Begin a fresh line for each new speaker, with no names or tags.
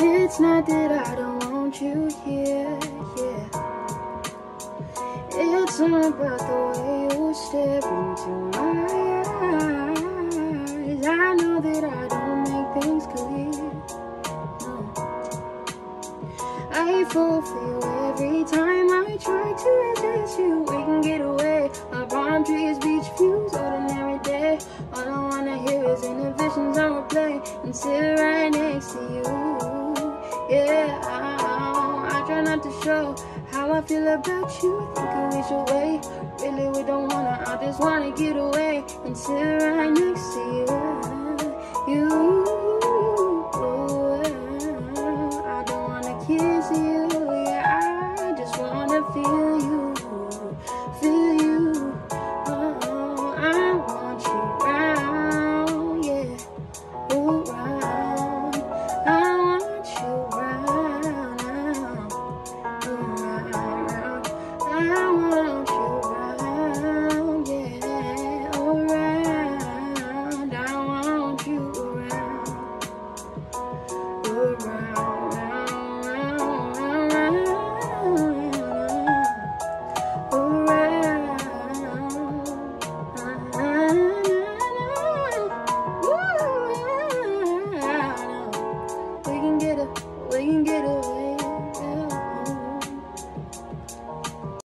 It's not that I don't want you here, yeah. It's not about the way you stare into my eyes. I know that I don't make things clear. No. I fall for you every time I try to resist you. And will play. i right next to you. Yeah, I, I, I try not to show how I feel about you. Thinking we should wait. Really, we don't wanna. I just wanna get away and sit right next to you. You. Oh, I don't wanna kiss you. Yeah, I just wanna feel.